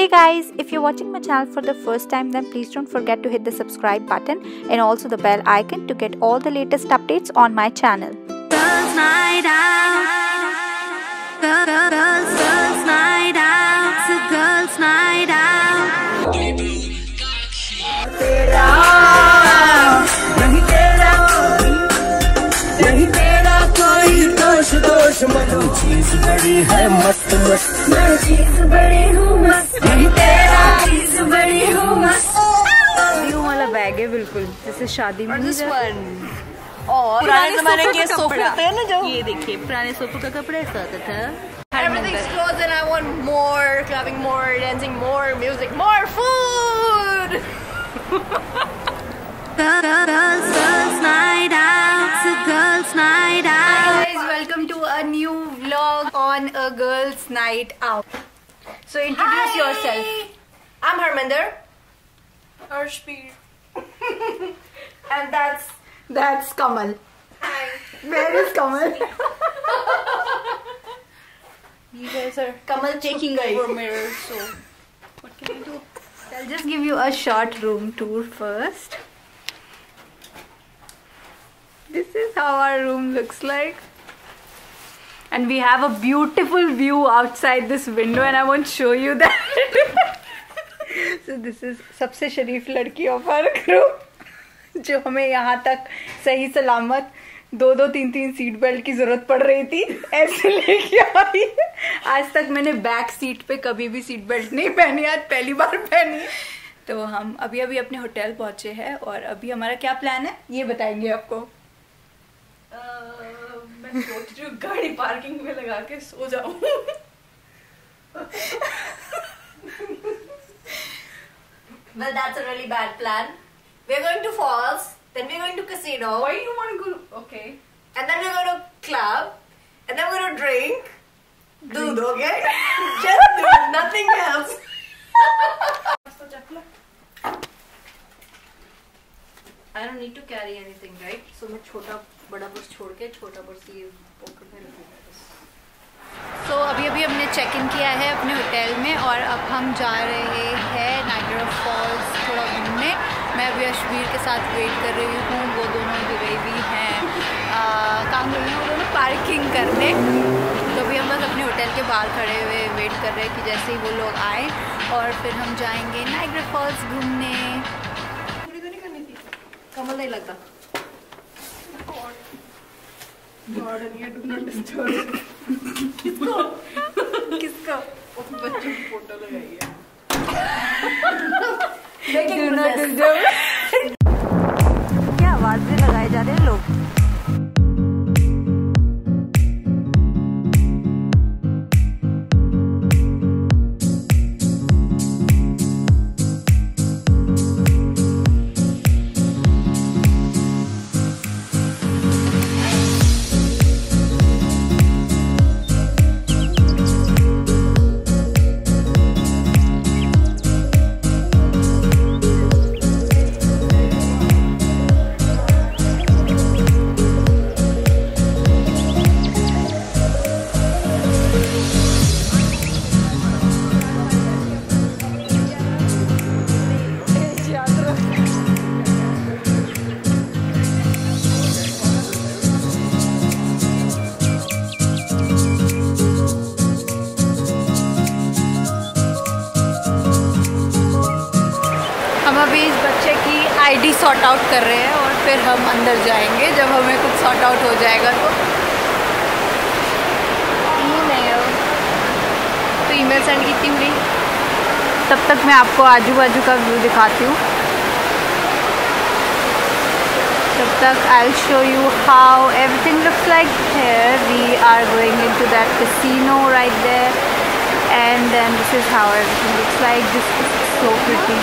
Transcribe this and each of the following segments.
Hey guys, if you're watching my channel for the first time then please don't forget to hit the subscribe button and also the bell icon to get all the latest updates on my channel. बड़ी है मस्त मस्त मैं चीज बड़ी हूँ मस्त नहीं तेरा चीज बड़ी हूँ मस्त न्यू वाला बैग है बिल्कुल जैसे शादी में नहीं जाते- और पुराने जमाने के सोफे कपड़ा। होते हैं ना जो ये देखिए पुराने सोफे का कपड़ा ऐसा होता था Everything's closed and I want more clubbing, more dancing, more music, more food! Girls, girls, girls night out. It's a girls night out. welcome to a new vlog on a girls' night out. So introduce yourself. I'm Harminder. Harshpeer. and that's That's Kamal. hi. Where is Kamal? You guys are Kamal taking over mirror, so What can I do? I'll just give you a short room tour first. This is how our room looks like. And we have a beautiful view outside this window and I won't show you that. so this is सबसे शरीफ लड़की of our group, जो हमें यहाँ तक सही सलामत दो दो तीन तीन सीट बेल्ट की ज़रूरत पड़ रही थी, ऐसे लेके आई। आज तक मैंने बैक सीट पे कभी भी सीट बेल्ट नहीं पहनी, आज पहली बार पहनी। तो हम अभी अभी अपने होटल पहुँचे हैं और अभी हमारा क्या प्लान है? ये बताएँगे आपको। मैं सोच रही हूँ गाड़ी पार्किंग में लगा के सो जाऊँ Well, that's a really bad plan. We're going to Falls, then we're going to casino. Why you want to go? Okay. And then we're going to club, and then we're going to drink. Dude, okay? Just dude, nothing else. I don't need to carry anything, right? So मैं छोटा बड़ा purse छोड़ के छोटा purse ये pocket में रखूँगा बस। तो अभी अभी हमने चेक इन किया है अपने होटल में और अब हम जा रहे हैं नाइग्रा फॉल्स थोड़ा घूमने। मैं अभी अश्वीर के साथ वेट कर रही हूँ वो दोनों दुबई भी हैं। काम कर रहे हैं? वो दोनों पार्किंग करने। तो अभी हम बस अपने होटल के बाहर खड़े हुए वेट कर रहे हैं कि जैसे ही वो लोग आए और फिर हम जाएँगे नाइग्रा फॉल्स घूमने। तो किसको? बच्चों की फ़ोटो लगाई है। क्या आवाज़ें लगाए जा रहे हैं लोग आईडी सॉर्ट आउट कर रहे हैं और फिर हम अंदर जाएँगे। जब हमें कुछ सॉर्ट आउट हो जाएगा तो ईमेल तो ईमेल सेंड की थी मेरी। तब तक मैं आपको आजू बाजू का व्यू दिखाती हूँ। तब तक I show you how everything looks like here we are going into that casino right there. And then this is how everything looks like. This is so pretty.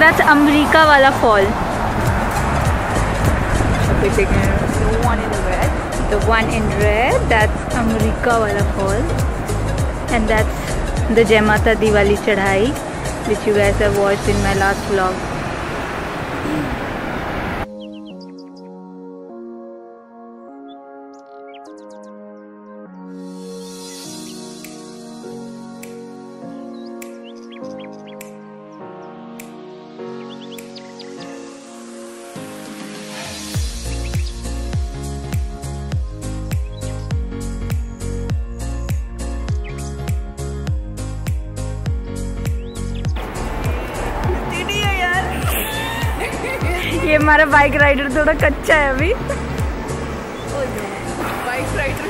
That's Amrika wala fall. The one in red. The one in red. That's Amrika wala fall, and that's the Jai Mata Diwali Chadhai, which you guys have watched in my last vlog. Bike rider थोड़ा कच्चा है अभी bike.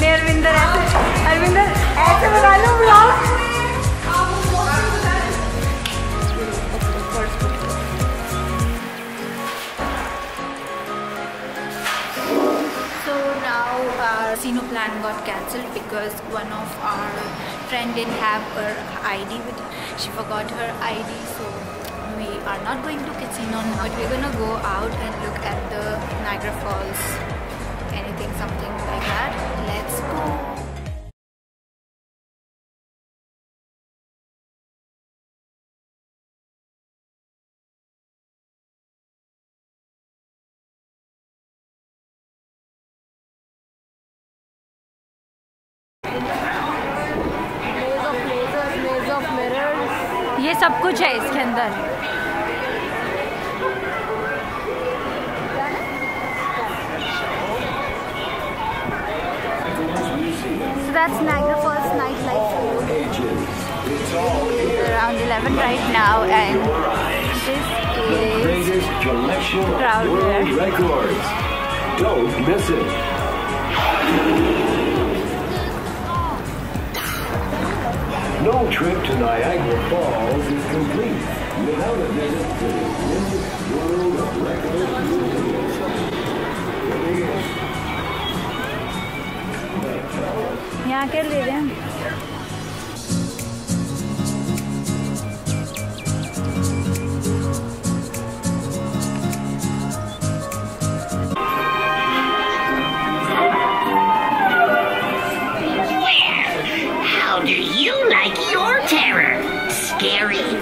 नहीं अरविंदर ऐसे अरविंदर ऐसे बना लो vlog So now our Sino plan got cancelled because one of our friend didn't have her ID with she forgot her ID so we are not going to casino now but we're gonna go out and look at the Niagara Falls anything something like that. Let's सब कुछ है इसके अंदर that's Niagara Falls nightlife It's around 11 right now and this is world there. records. Don't miss it. No trip to Niagara Falls is complete without a visit to the Guinness World Records Museum. यहाँ के ले रहे हैं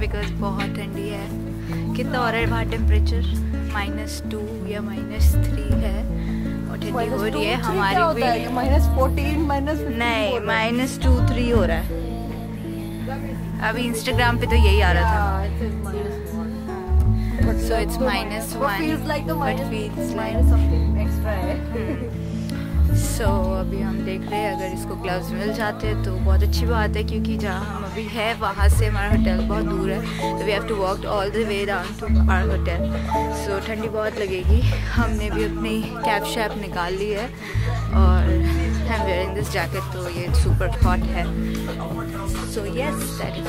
because बहुत ठंडी है। कितना और है बाहर टेम्परेचर माइनस टू या माइनस थ्री है। और ठंडी हो रही है हमारी भी। माइनस फोर्टीन माइनस नहीं माइनस टू थ्री हो रहा है। अभी इंस्टाग्राम पे तो यही आ रहा था। Like the but minus, feels like minus something extra है. सो so, अभी हम देख रहे हैं अगर इसको ग्लव्स मिल जाते हैं तो बहुत अच्छी बात है क्योंकि जहाँ हम अभी है वहाँ से हमारा होटल बहुत दूर है। तो we have to walk all the way down to our hotel so ठंडी बहुत लगेगी। हमने भी अपनी कैप शैप निकाल ली है और I am wearing this jacket तो ये सुपर हॉट है। So yes that is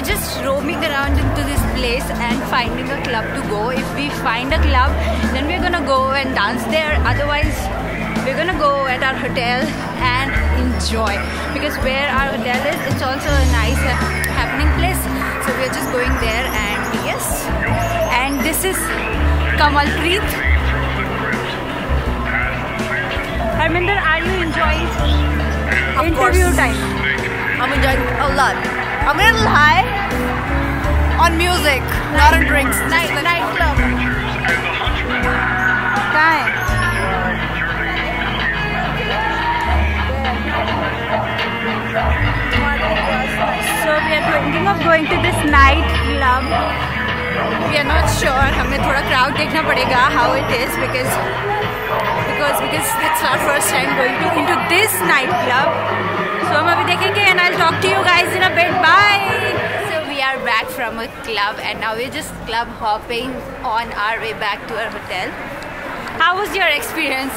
we're just roaming around into this place and finding a club to go. If we find a club, then we're gonna go and dance there. Otherwise, we're gonna go at our hotel and enjoy. Because where our hotel is, it's also a nice happening place. So we're just going there and yes. And this is Kamalpreet. Harminder, are you enjoying interview course. time? I'm enjoying a lot. I'm a little high on music, not on drinks. Night, nightclub. कहाँ है of going to this night club. We are not sure. हमें थोड़ा crowd देखना पड़ेगा how it is because because because it's our first time going to into this night club. So I'm Abhi Dekhenge and I'll to you guys in a bit. Bye! So we are back from a club and now we're just club hopping on our way back to our. How was your experience?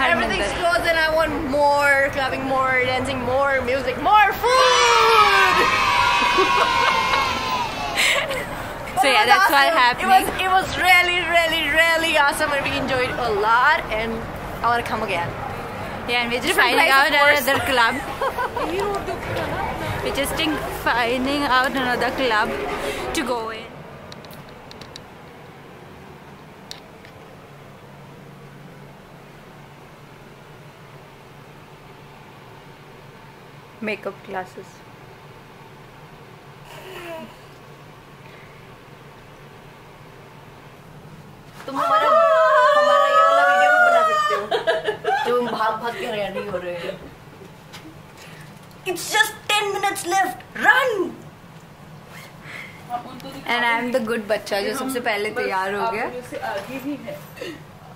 Everything's closed and I want more clubbing, more dancing, more music, more food! so yeah, that's awesome. what happened. It was, it was really, really, really awesome and we enjoyed a lot and I want to come again. Yeah, and we're just finding out another club. we're just think- finding out another club to go in. Makeup classes. And I am the good बच्चा जो सबसे पहले तैयार हो गया। आगे भी है।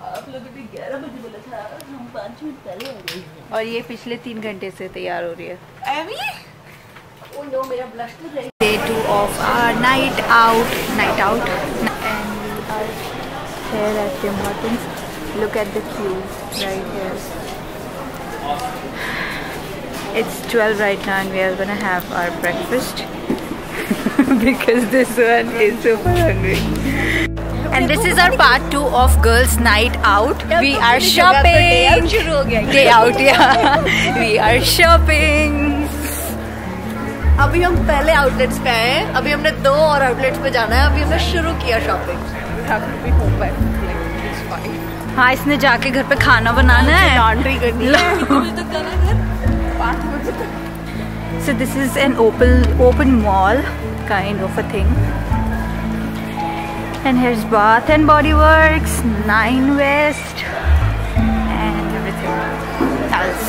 आप लोगों ने ग्यारह बजे बोला था हम पाँच मिनट पहले हो गए और ये पिछले तीन घंटे से तैयार हो रही है। Day two of our night out night out and look at dew right it's twelve right now and we are gonna have our breakfast because this one is super hungry and this is our part two of girls night out we are shopping हो day out yeah we are shopping अभी हम पहले outlets पे आए हैं अभी हमने दो और आउटलेट्स पे जाना है अभी हमने शुरू किया शॉपिंग हाँ इसने जाके घर पे खाना बनाना है लॉन्ड्री करनी है So this is an open open mall kind of a thing. And here's Bath and Body Works, Nine West and everything else.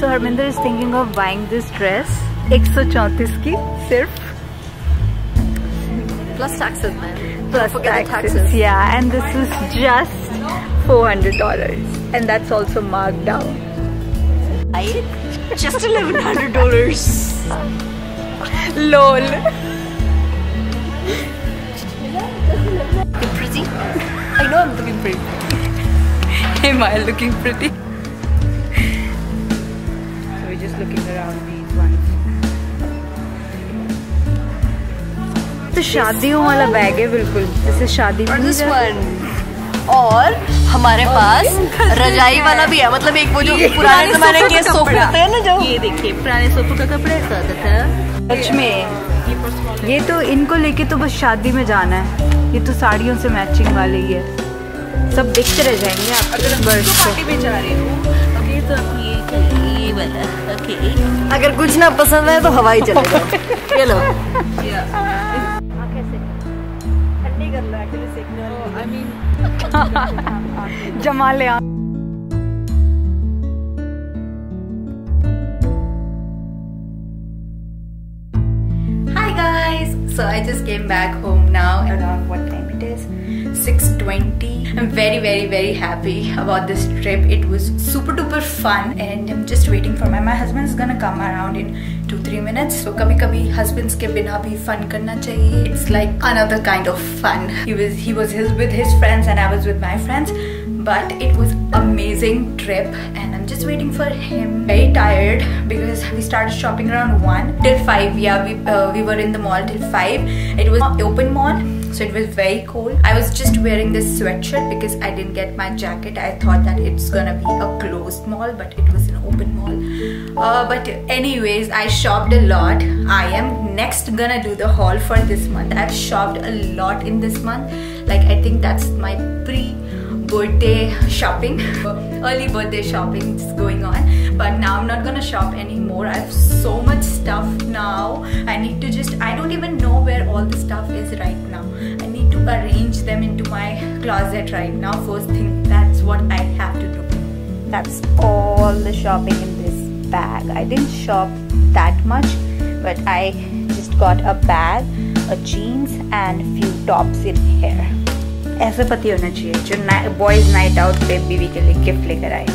So Harminder is thinking of buying this dress 134 ki sirf. Plus taxes man. Plus taxes. taxes. yeah and this is just $400 and that's also marked down. Right? just eleven hundred dollars LOL. pretty I know I'm looking pretty Am I looking pretty? So we're just looking around these ones. तो शादियों वाला bag है बिल्कुल जैसे शादी में और हमारे पास रजाई वाला भी है मतलब एक वो जो पुराने जमाने के सोफे होते हैं ना जो। ये देखिए पुराने सोफे का कपड़ा ऐसा होता था सच में। ये तो इनको लेके तो बस शादी में जाना है। ये तो साड़ियों से मैचिंग वाले ही है। सब देखते रह जाएँगे आप। बर्ड्स को पार्टी में जा रही हूँ ओके तो आप ये ये वाला ओके। अगर कुछ ना पसंद है तो हवाई चले जाओ। ये लो ठंडी कर लो actually I mean जमा ले आ Hi guys! So I just came back home now around what time it is? 6.20 I'm very very very happy about this trip. It was super duper fun and I'm just waiting for my my husband is gonna come around in 2-3 minutes. So कभी कभी husbands के बिना भी fun करना चाहिए. It's like another kind of fun. He was he was his with his friends and I was with my friends but it was amazing trip and I'm just waiting for him very tired because we started shopping around 1 till 5 yeah we, uh, we were in the mall till 5 it was open mall so it was very cold I was just wearing this sweatshirt because I didn't get my jacket. I thought that it's gonna be a closed mall but it was an open mall. Uh, but anyways I shopped a lot. I am next gonna do the haul for this month. I've shopped a lot in this month. Like I think that's my pre birthday shopping. Early birthday shopping is going on. But now i'm not gonna shop anymore. I have so much stuff now. I need to just i don't even know where all the stuff is right now arrange them into my closet right now first thing that's what i have to do that's all the shopping in this bag. I didn't shop that much, but I just got a bag, a jeans, and few tops in here. ऐसा पति होना चाहिए जो boys night out पे बीवी के लिए gift लेकर आए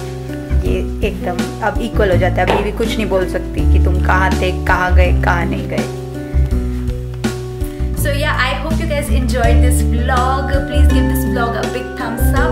ये एकदम अब इक्वल हो जाता है बीवी कुछ नहीं बोल सकती कि तुम कहाँ थे कहाँ गए कहाँ नहीं गए So yeah, I hope you guys enjoyed this vlog. Please give this vlog a big thumbs up